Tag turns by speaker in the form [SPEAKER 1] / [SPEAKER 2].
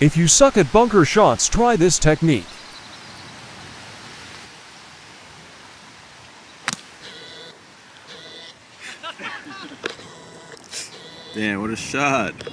[SPEAKER 1] If you suck at bunker shots, try this technique.
[SPEAKER 2] Damn, what a shot.